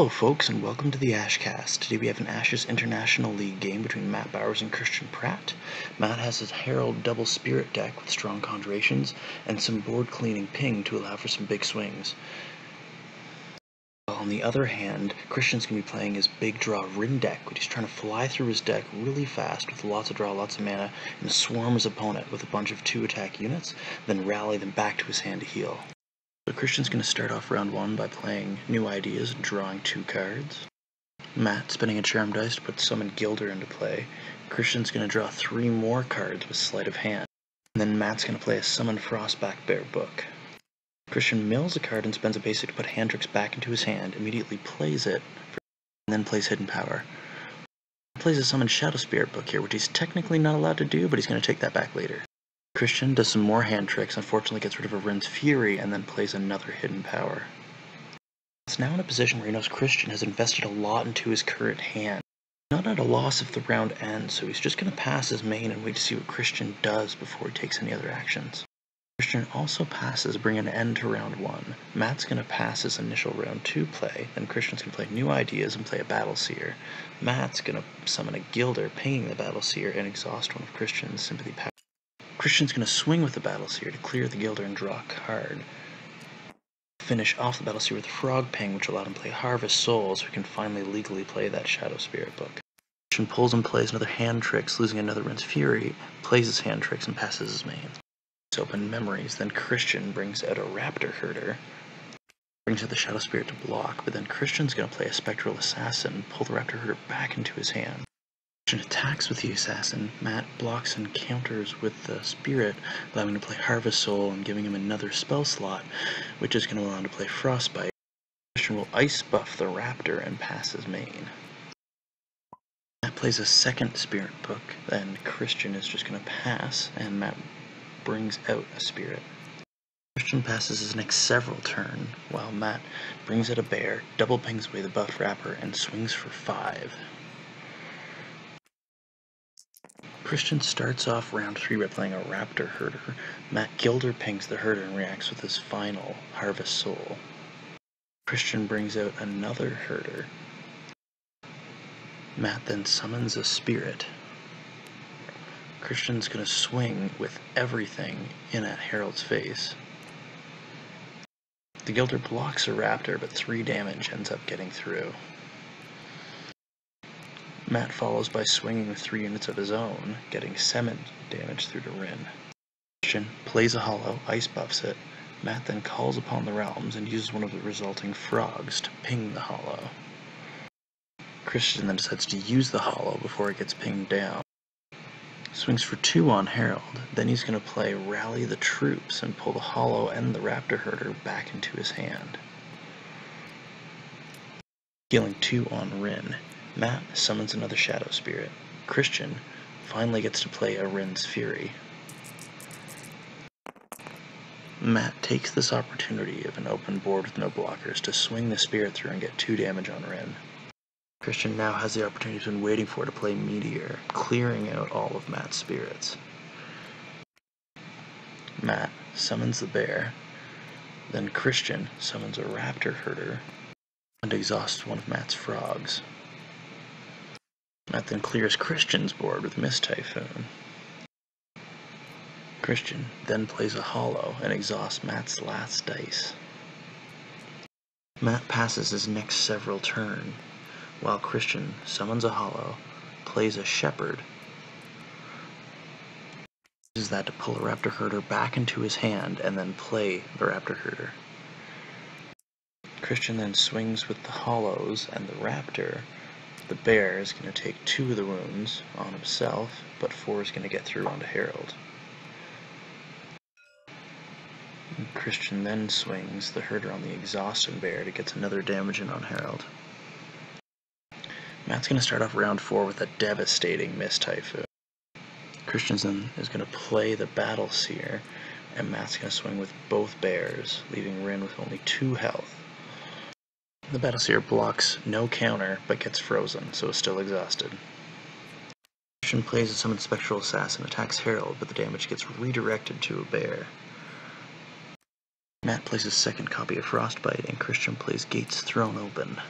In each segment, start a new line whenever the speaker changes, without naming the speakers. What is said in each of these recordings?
Hello folks and welcome to the Ashcast. Today we have an Ashes International League game between Matt Bauers and Christian Pratt. Matt has his Harold double spirit deck with strong conjurations and some board cleaning ping to allow for some big swings. On the other hand, Christian's going to be playing his big draw Rin deck, which he's trying to fly through his deck really fast with lots of draw, lots of mana, and swarm his opponent with a bunch of two attack units, then rally them back to his hand to heal. So Christian's going to start off round one by playing New Ideas and drawing two cards. Matt spinning a Charm Dice to put Summon Gilder into play. Christian's going to draw three more cards with Sleight of Hand. And then Matt's going to play a Summon Frostback Bear Book. Christian mills a card and spends a basic to put hand tricks back into his hand, immediately plays it, and then plays Hidden Power. He plays a Summon Shadow Spirit book here, which he's technically not allowed to do, but he's going to take that back later. Christian does some more hand tricks, unfortunately gets rid of a Fury, and then plays another Hidden Power. It's now in a position where he knows Christian has invested a lot into his current hand. Not at a loss if the round ends, so he's just going to pass his main and wait to see what Christian does before he takes any other actions. Christian also passes, bring an end to round one. Matt's going to pass his initial round two play, then Christian's going to play new ideas and play a Battle Seer. Matt's going to summon a Gilder, paying the Battle Seer, and exhaust one of Christian's Sympathy powers. Christian's going to swing with the Battle Seer to clear the Gilder and draw a card. Finish off the Battle Seer with Frog Ping, which allowed him to play Harvest Souls, so he can finally legally play that Shadow Spirit book. Christian pulls and plays another hand tricks, losing another Rin's Fury, plays his hand tricks, and passes his main open memories. Then Christian brings out a Raptor Herder, brings out the Shadow Spirit to block, but then Christian's going to play a Spectral Assassin, pull the Raptor Herder back into his hand. Christian attacks with the Assassin. Matt blocks and counters with the Spirit, allowing him to play Harvest Soul and giving him another spell slot, which is going to allow him to play Frostbite. Christian will Ice Buff the Raptor and pass his main. Matt plays a second Spirit Book, then Christian is just going to pass, and Matt brings out a spirit. Christian passes his next several turn, while Matt brings out a bear, double pings away the buff wrapper, and swings for five. Christian starts off round three by playing a Raptor Herder. Matt Gilder pings the Herder and reacts with his final Harvest Soul. Christian brings out another Herder. Matt then summons a Spirit Christian's going to swing with everything in at Harold's face. The Gilder blocks a Raptor, but 3 damage ends up getting through. Matt follows by swinging with 3 units of his own, getting 7 damage through to Rin. Christian plays a hollow, ice buffs it. Matt then calls upon the realms and uses one of the resulting frogs to ping the hollow. Christian then decides to use the hollow before it gets pinged down. Swings for two on Harold, Then he's going to play Rally the Troops and pull the Hollow and the Raptor Herder back into his hand. Healing two on Rin. Matt summons another Shadow Spirit. Christian finally gets to play a Rin's Fury. Matt takes this opportunity of an open board with no blockers to swing the Spirit through and get two damage on Rin. Christian now has the opportunity he's been waiting for to play Meteor, clearing out all of Matt's spirits. Matt summons the bear, then Christian summons a raptor herder and exhausts one of Matt's frogs. Then clears Christian's board with Mist Typhoon. Christian then plays a hollow and exhausts Matt's last dice. Matt passes his next several turn while Christian summons a hollow, plays a shepherd, uses that to pull a raptor herder back into his hand and then play the raptor herder. Christian then swings with the hollows and the raptor. The bear is going to take two of the wounds on himself, but four is going to get through onto Harold. Christian then swings the herder on the exhausted bear to get another damage in on Harold. Matt's going to start off round four with a devastating Mist Typhoon. Christensen is going to play the Battle Seer, and Matt's going to swing with both bears, leaving Rin with only two health. The Battleseer blocks no counter, but gets frozen, so is still exhausted. Christian plays a Summon Spectral Assassin, attacks Harold, but the damage gets redirected to a bear. Matt plays a second copy of Frostbite, and Christian plays Gates Thrown Open.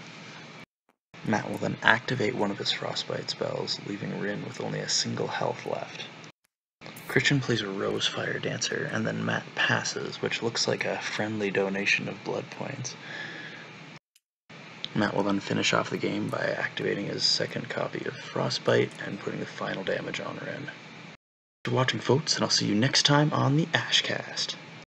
Matt will then activate one of his frostbite spells, leaving Rin with only a single health left. Christian plays a Rose Fire Dancer, and then Matt passes, which looks like a friendly donation of blood points. Matt will then finish off the game by activating his second copy of Frostbite and putting the final damage on. Thanks for watching, folks, and I'll see you next time on the Ashcast.